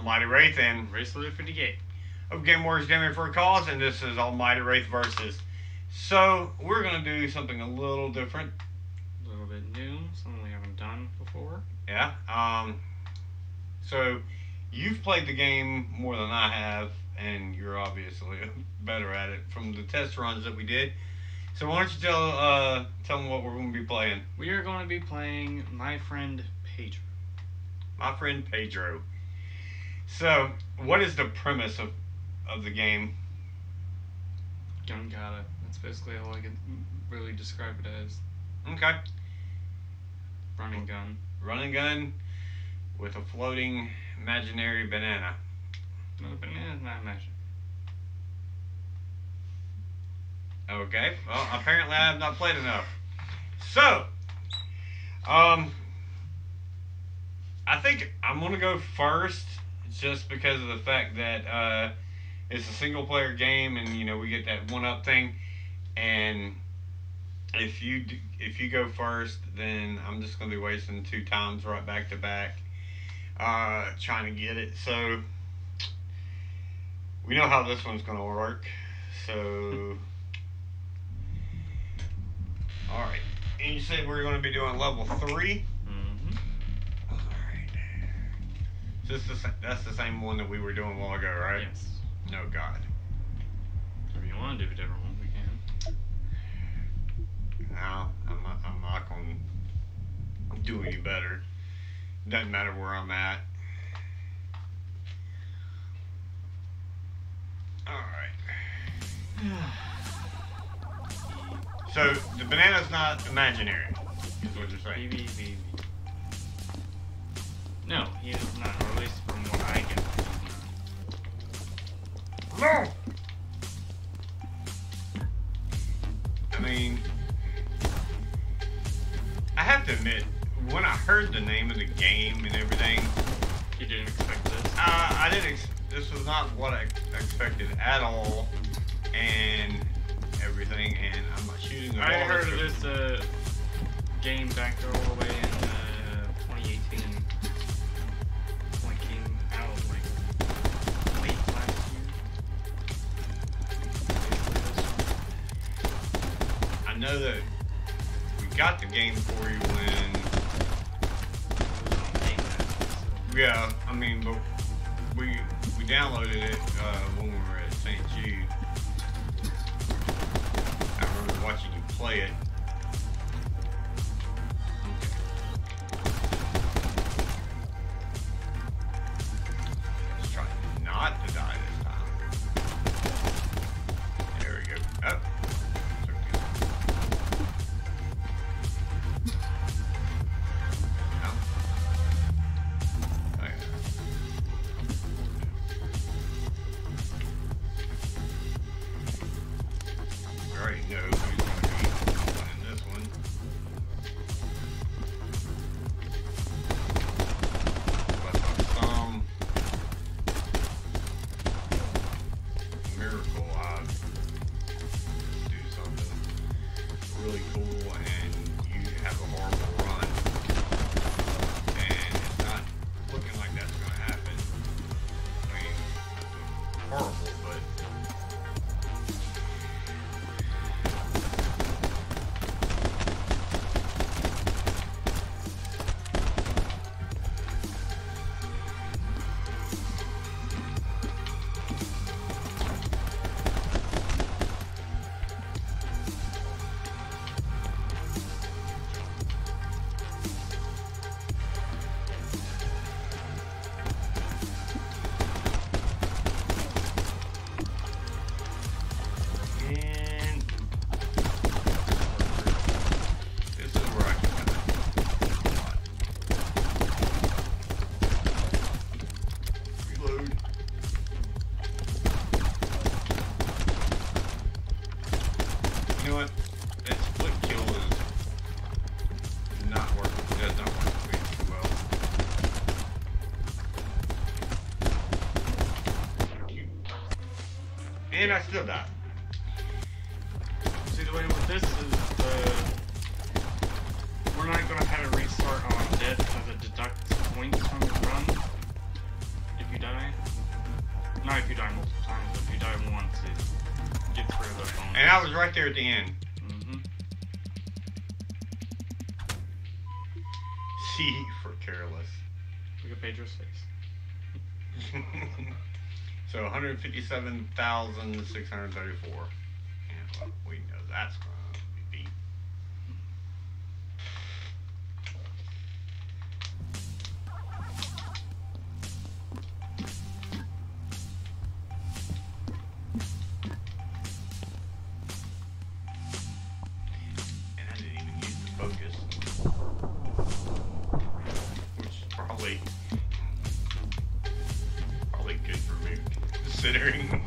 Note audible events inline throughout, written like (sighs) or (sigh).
Almighty Wraith and Race the gate. of Game Warriors Gaming for a Cause, and this is Almighty Wraith versus. So we're gonna do something a little different. A little bit new, something we haven't done before. Yeah. Um. So you've played the game more than I have, and you're obviously (laughs) better at it from the test runs that we did. So why don't you tell uh tell them what we're gonna be playing? We are going to be playing My Friend Pedro. My friend Pedro. So what is the premise of of the game? Gun kata. That's basically all I can really describe it as. Okay. Running gun. Running gun with a floating imaginary banana. No, banana's not magic. Okay. Well, apparently I have not played enough. So, um, I think I'm gonna go first, just because of the fact that uh, it's a single player game, and you know we get that one up thing, and if you if you go first, then I'm just gonna be wasting two times right back to back, uh, trying to get it. So we know how this one's gonna work. So. (laughs) All right. And you said we're going to be doing level three. Mm-hmm. All right. So this is, that's the same one that we were doing a while ago, right? Yes. No God. If you want to do a different one. No, I'm not. I'm not going to do any better. Doesn't matter where I'm at. All right. (sighs) So the banana's not imaginary, is what you're saying. No, he is not. Or at least from what I get. he's. No. To admit, when I heard the name of the game and everything, You didn't expect this. uh, I didn't. Ex- this was not what I expected at all, and everything. And I'm not shooting. I heard of this uh, game back there all the way in uh, 2018. When it came out like late last year. I know that got the game for you when. Yeah, I mean, but we we downloaded it uh, when we were at St. Jude. I remember watching you play it. really cool. Still died. See, the way with this is the we're not gonna have it restart on death because it deducts points from your run if you die. Not if you die multiple times, but if you die once, it gets rid of. And I was right there at the end. (laughs) hmm C for careless. Look at Pedro's face. (laughs) so 157,634. Yeah, well, we know that's going considering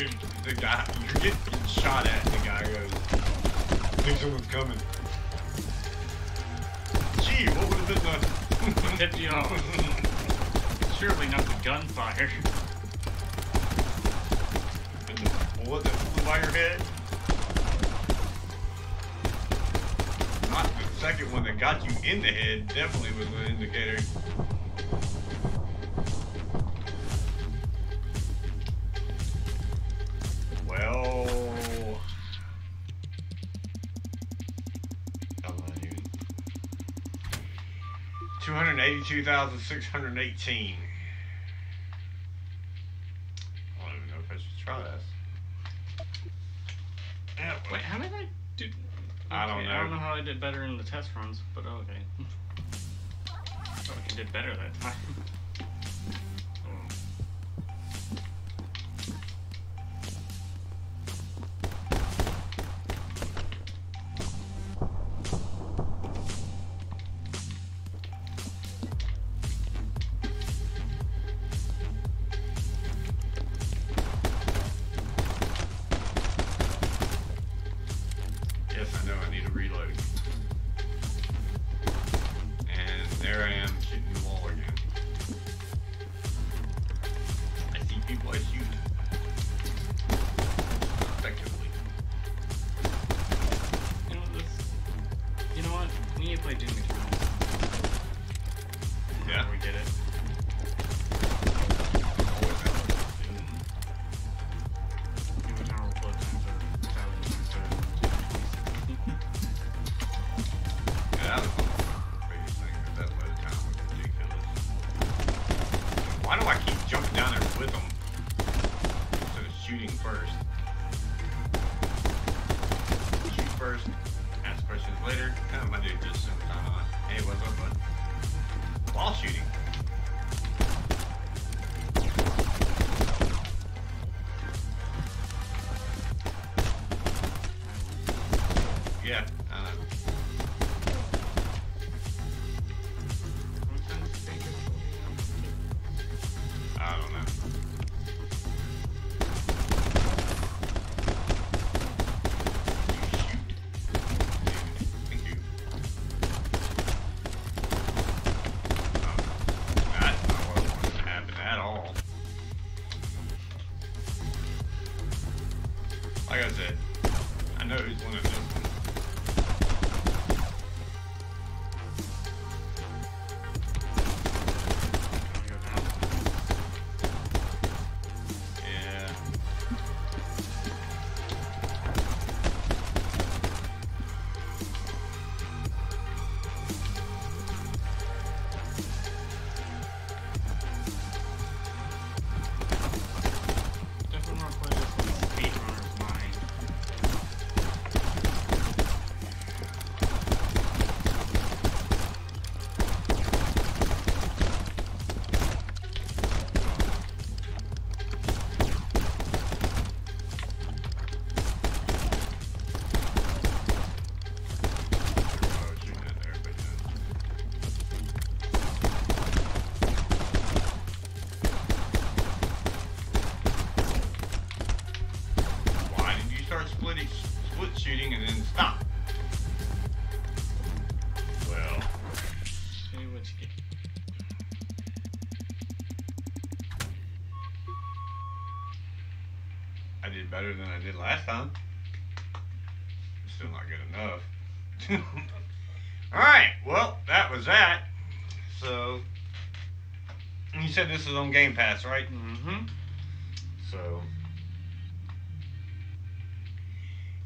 Dude, the guy, you're getting shot at, the guy goes, I think someone's coming. Gee, what would have been the... Tipped you off. Surely not the gunfire. And the bullet that flew by your head? Not the second one that got you in the head, definitely was an indicator. 282,618. I don't even know if I should try this. Yeah, Wait, how did I do? I don't know. I don't know how I did better in the test runs, but okay. (laughs) I thought I did better that time. (laughs) I did better than I did last time. Still not good enough. (laughs) Alright, well, that was that. So, you said this is on Game Pass, right? Mm-hmm. So,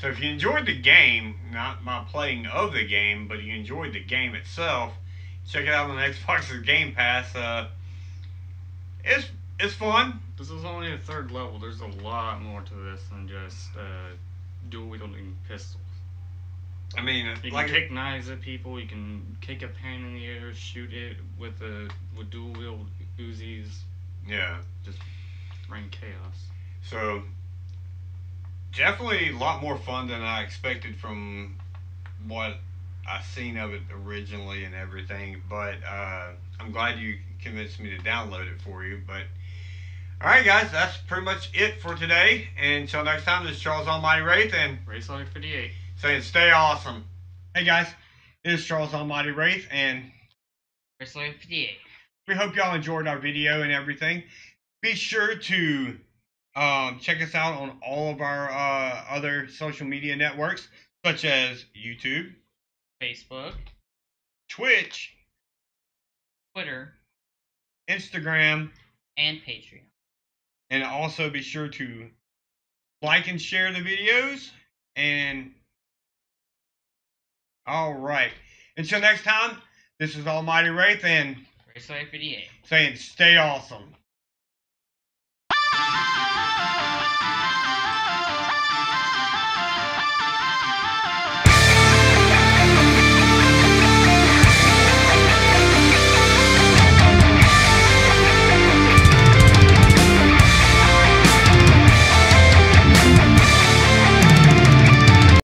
so if you enjoyed the game, not my playing of the game, but you enjoyed the game itself, check it out on (laughs) Xbox's Game Pass. Uh, it's it's fun. This is only the third level. There's a lot more to this than just uh, dual wielding pistols. I mean, You like can kick knives at people. You can kick a pan in the air, shoot it with a with dual wield Uzis, yeah. Just rain chaos. So definitely a lot more fun than I expected from what I seen of it originally and everything. But uh, I'm glad you convinced me to download it for you. But all right, guys, that's pretty much it for today. And until next time, this is Charles Almighty Wraith and Wraithslayer 58. saying stay awesome. Hey guys, this is Charles Almighty Wraith and Wraithslayer 58. we hope y'all enjoyed our video and everything. Be sure to um, check us out on all of our uh, other social media networks, such as YouTube, Facebook, Twitch, Twitter, Instagram, and Patreon. And also be sure to like and share the videos. And all right, until next time, this is Almighty Wraith and Wraithslayer 58. saying stay awesome. Ah!